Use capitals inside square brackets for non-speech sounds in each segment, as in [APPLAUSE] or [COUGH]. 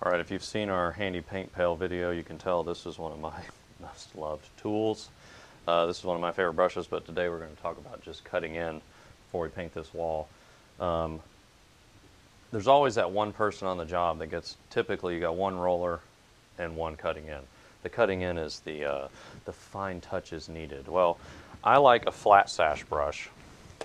All right, if you've seen our handy paint pail video, you can tell this is one of my [LAUGHS] most loved tools. Uh, this is one of my favorite brushes, but today we're going to talk about just cutting in before we paint this wall. Um, there's always that one person on the job that gets, typically you got one roller and one cutting in. The cutting in is the, uh, the fine touches needed. Well, I like a flat sash brush.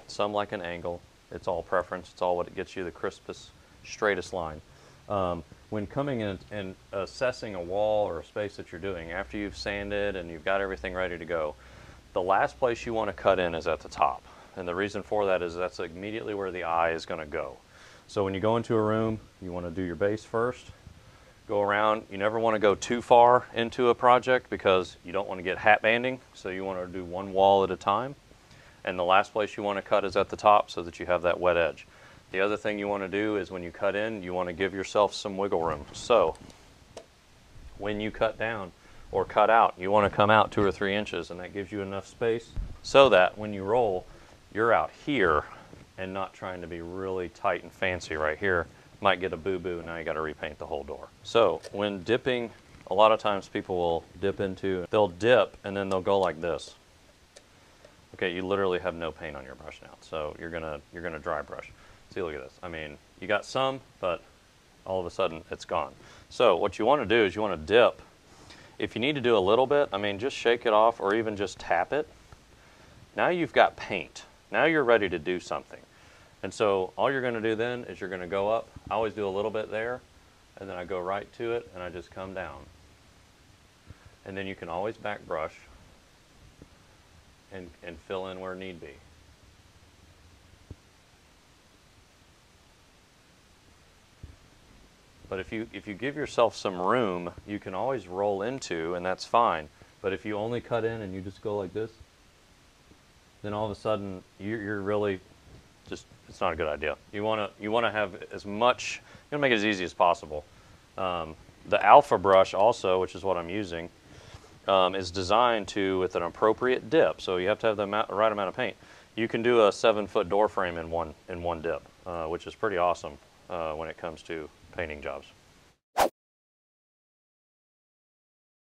Some like an angle. It's all preference. It's all what it gets you the crispest, straightest line. Um, when coming in and assessing a wall or a space that you're doing, after you've sanded and you've got everything ready to go, the last place you want to cut in is at the top. And the reason for that is that's immediately where the eye is going to go. So when you go into a room, you want to do your base first, go around. You never want to go too far into a project because you don't want to get hat banding. So you want to do one wall at a time. And the last place you want to cut is at the top so that you have that wet edge. The other thing you want to do is when you cut in, you want to give yourself some wiggle room. So when you cut down or cut out, you want to come out two or three inches and that gives you enough space so that when you roll, you're out here and not trying to be really tight and fancy right here. Might get a boo-boo, and now you got to repaint the whole door. So when dipping, a lot of times people will dip into, they'll dip and then they'll go like this. Okay, you literally have no paint on your brush now, so you're gonna you're gonna dry brush. See, look at this. I mean, you got some, but all of a sudden it's gone. So what you want to do is you want to dip. If you need to do a little bit, I mean, just shake it off or even just tap it. Now you've got paint. Now you're ready to do something. And so all you're going to do then is you're going to go up. I always do a little bit there, and then I go right to it, and I just come down. And then you can always back brush and, and fill in where need be. But if you, if you give yourself some room, you can always roll into, and that's fine. But if you only cut in and you just go like this, then all of a sudden you're, you're really just, it's not a good idea. You want to you wanna have as much, you want to make it as easy as possible. Um, the alpha brush also, which is what I'm using, um, is designed to, with an appropriate dip, so you have to have the amount, right amount of paint. You can do a seven foot door frame in one, in one dip, uh, which is pretty awesome uh, when it comes to painting jobs.